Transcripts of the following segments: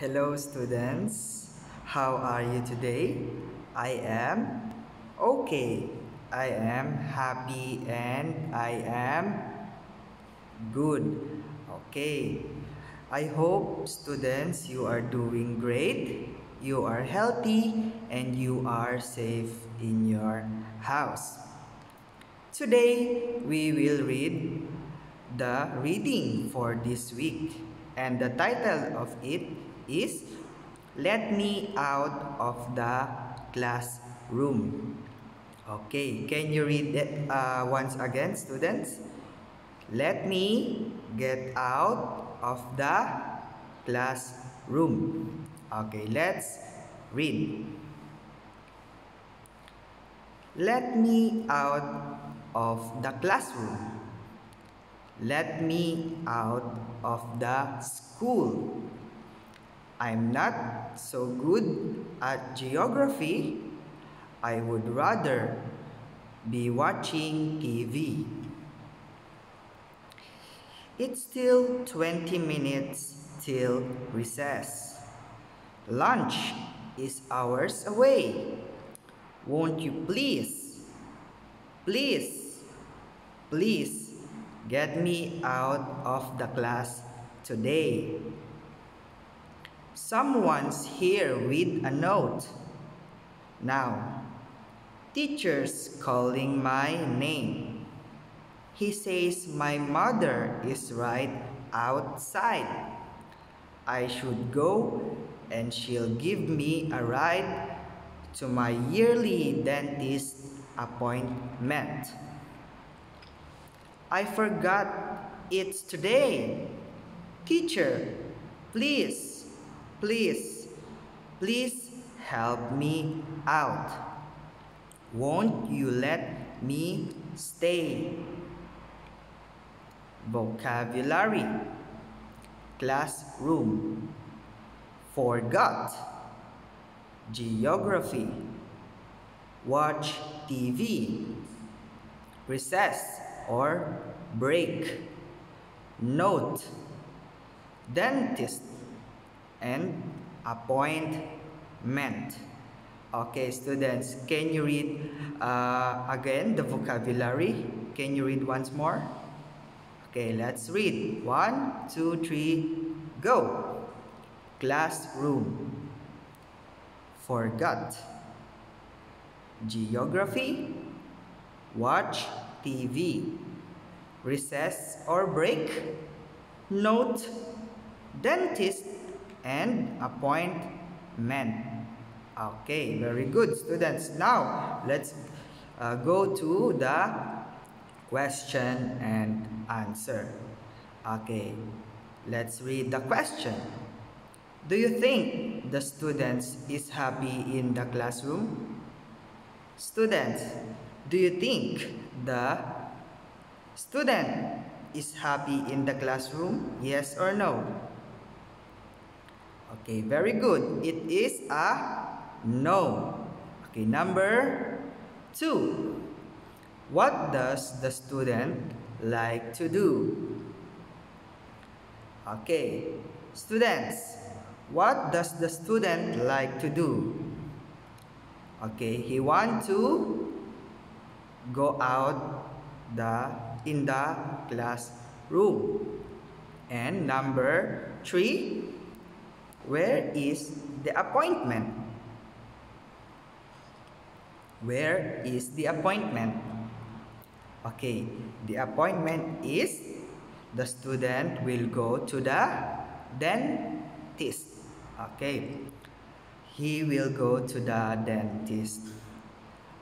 Hello students, how are you today? I am okay. I am happy and I am good. Okay. I hope students you are doing great, you are healthy and you are safe in your house. Today we will read the reading for this week and the title of it is Let Me Out of the Classroom. Okay, can you read that uh, once again, students? Let me get out of the classroom. Okay, let's read. Let me out of the classroom. Let me out of the school. I'm not so good at geography. I would rather be watching TV. It's still 20 minutes till recess. Lunch is hours away. Won't you please, please, please get me out of the class today? Someone's here with a note. Now, teacher's calling my name. He says my mother is right outside. I should go and she'll give me a ride to my yearly dentist appointment. I forgot it's today. Teacher, please Please, please help me out. Won't you let me stay? Vocabulary. Classroom. Forgot. Geography. Watch TV Recess or break. Note. Dentist and appointment. Okay, students, can you read uh, again the vocabulary? Can you read once more? Okay, let's read. One, two, three, go. Classroom. Forgot. Geography. Watch TV. Recess or break. Note. Dentist and appointment. Okay, very good students. Now, let's uh, go to the question and answer. Okay, let's read the question. Do you think the students is happy in the classroom? Students, do you think the student is happy in the classroom? Yes or no? Okay, very good. It is a no. Okay, number two. What does the student like to do? Okay, students, what does the student like to do? Okay, he want to go out the in the classroom. And number three, where is the appointment? Where is the appointment? Okay, the appointment is the student will go to the dentist. Okay, he will go to the dentist.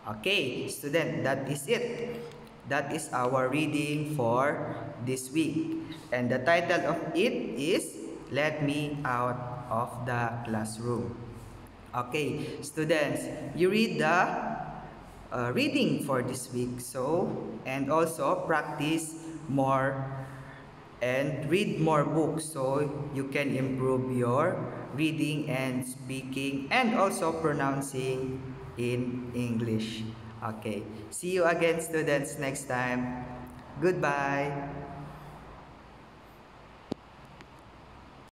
Okay, student, that is it. That is our reading for this week. And the title of it is Let Me Out of the classroom. Okay, students, you read the uh, reading for this week. So, and also practice more and read more books so you can improve your reading and speaking and also pronouncing in English. Okay, see you again students next time. Goodbye.